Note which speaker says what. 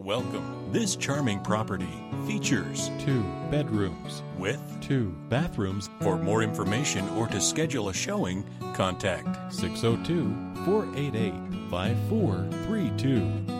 Speaker 1: Welcome. This charming property features
Speaker 2: two bedrooms
Speaker 1: with
Speaker 2: two bathrooms.
Speaker 1: For more information or to schedule a showing, contact
Speaker 2: 602 488 5432.